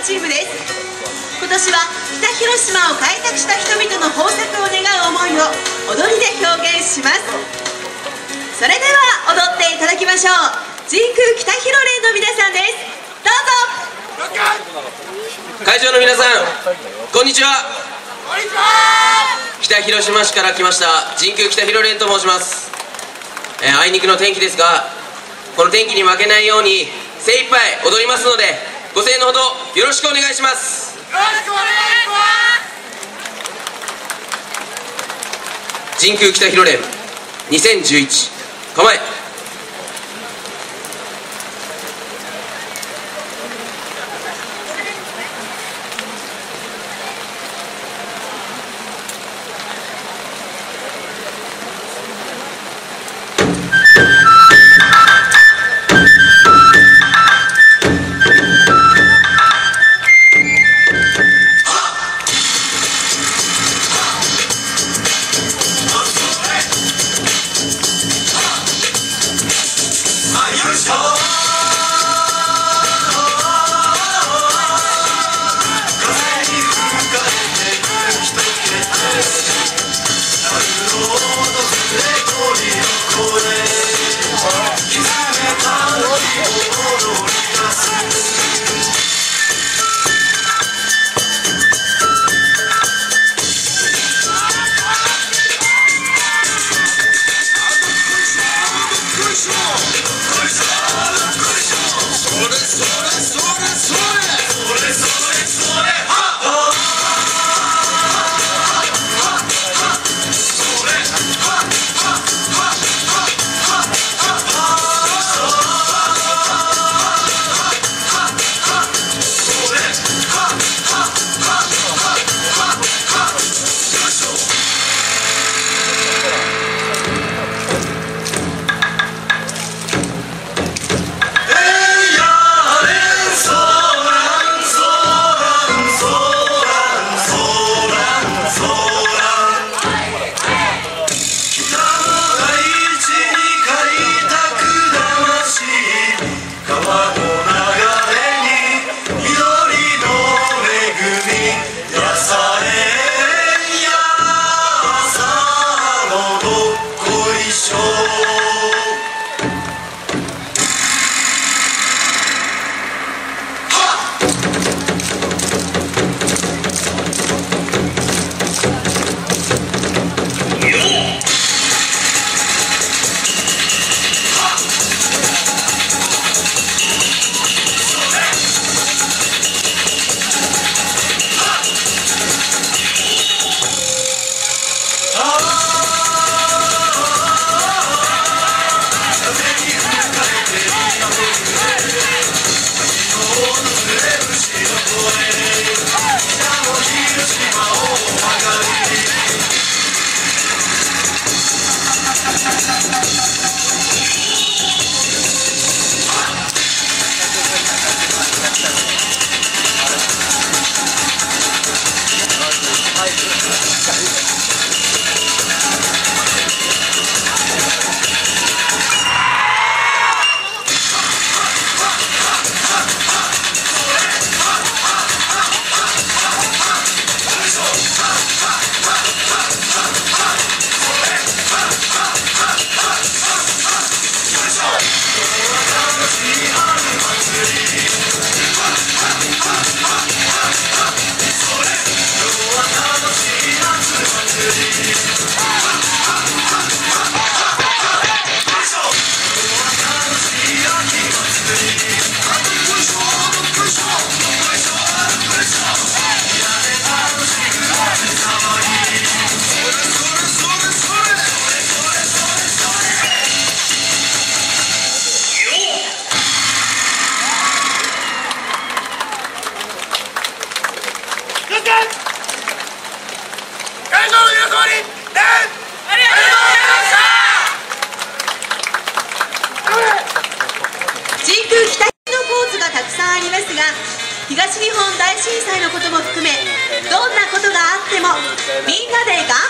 チームです。今年は北広島を開拓した人々の豊作を願う思いを踊りで表現します。それでは踊っていただきましょう。神宮北広連の皆さんです。どうぞ。会場の皆さんこんにちは。北広島市から来ました神宮北広連と申します、えー、あいにくの天気ですがこの天気に負けないように精一杯踊りますのでご声援のほどよろしくお願いします。よろしくお願いします。神宮北広連2011構え sou. みんなで頑